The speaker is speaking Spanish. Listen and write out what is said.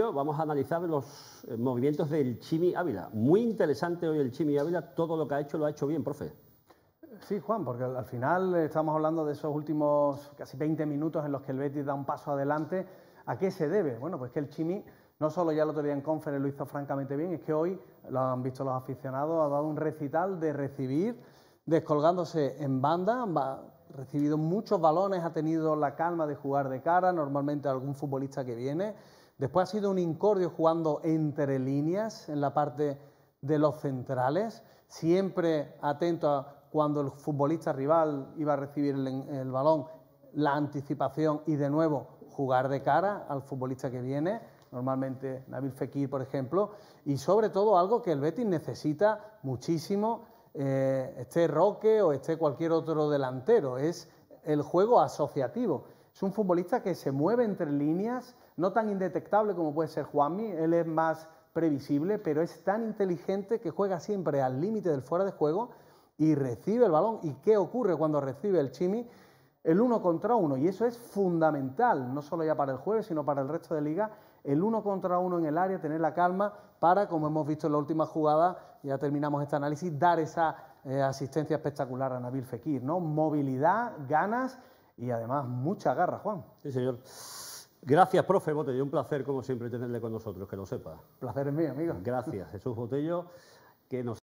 vamos a analizar los eh, movimientos del Chimi Ávila. Muy interesante hoy el Chimi Ávila, todo lo que ha hecho lo ha hecho bien, profe. Sí, Juan, porque al final estamos hablando de esos últimos casi 20 minutos en los que el Betis da un paso adelante. ¿A qué se debe? Bueno, pues que el Chimi no solo ya el otro día en conference lo hizo francamente bien, es que hoy, lo han visto los aficionados, ha dado un recital de recibir, descolgándose en banda, ha recibido muchos balones, ha tenido la calma de jugar de cara, normalmente algún futbolista que viene. Después ha sido un incordio jugando entre líneas en la parte de los centrales, siempre atento a cuando el futbolista rival iba a recibir el, balón, la anticipación y de nuevo jugar de cara al futbolista que viene, normalmente Nabil Fekir, por ejemplo, y sobre todo algo que el Betis necesita muchísimo, eh, esté Roque o esté cualquier otro delantero, es el juego asociativo. Es un futbolista que se mueve entre líneas, no tan indetectable como puede ser Juanmi, él es más previsible, pero es tan inteligente que juega siempre al límite del fuera de juego y recibe el balón. ¿Y qué ocurre cuando recibe el Chimi? El uno contra uno, y eso es fundamental, no solo ya para el jueves, sino para el resto de liga, el uno contra uno en el área, tener la calma para, como hemos visto en la última jugada, ya terminamos este análisis, dar esa eh, asistencia espectacular a Nabil Fekir, ¿no? Movilidad, ganas y además mucha garra, Juan. Sí, señor. Gracias, profe Botello. Un placer, como siempre, tenerle con nosotros, que lo sepa. Placer es mío, amigo. Gracias, Jesús Botello, que nos